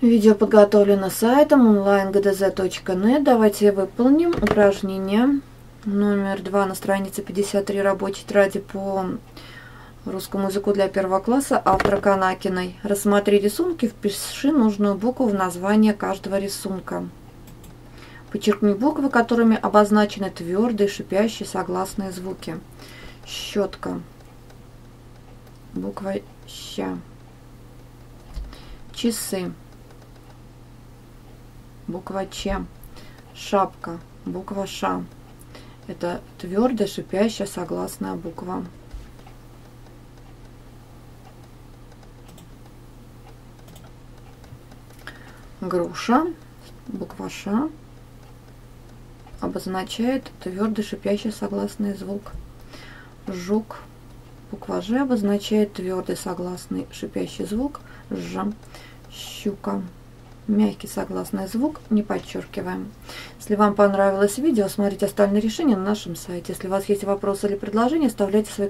Видео подготовлено сайтом onlinegdz.net. Давайте выполним упражнение номер два на странице 53 рабочей тетради по русскому языку для первого класса автора Канакиной. Рассмотри рисунки, впиши нужную букву в название каждого рисунка. Подчеркни буквы, которыми обозначены твердые, шипящие, согласные звуки. Щетка. Буква Щ. Часы буква Ч. Шапка, буква Ш. Это твердая, шипящая, согласная буква. Груша, буква Ш, обозначает твердый, шипящий, согласный звук. Жук, буква Ж, обозначает твердый, согласный, шипящий звук. Ж. Щука мягкий согласный звук не подчеркиваем. Если вам понравилось видео, смотрите остальные решения на нашем сайте. Если у вас есть вопросы или предложения, оставляйте свои